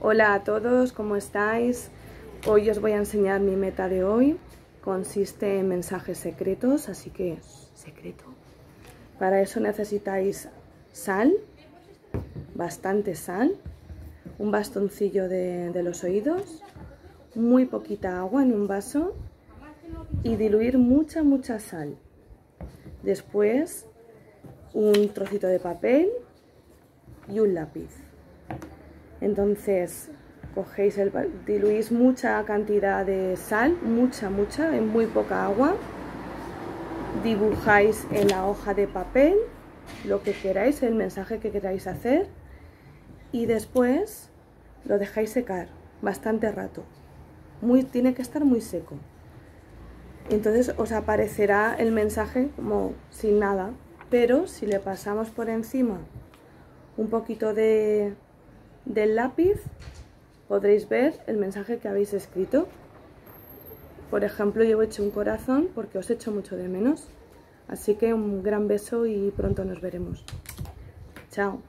Hola a todos, ¿cómo estáis? Hoy os voy a enseñar mi meta de hoy. Consiste en mensajes secretos, así que secreto. Para eso necesitáis sal, bastante sal, un bastoncillo de, de los oídos, muy poquita agua en un vaso y diluir mucha, mucha sal. Después un trocito de papel y un lápiz. Entonces cogéis el, diluís mucha cantidad de sal, mucha, mucha, en muy poca agua. Dibujáis en la hoja de papel lo que queráis, el mensaje que queráis hacer y después lo dejáis secar bastante rato. Muy, tiene que estar muy seco. Entonces os aparecerá el mensaje como sin nada, pero si le pasamos por encima un poquito de, del lápiz, podréis ver el mensaje que habéis escrito. Por ejemplo, yo he hecho un corazón porque os echo mucho de menos. Así que un gran beso y pronto nos veremos. Chao.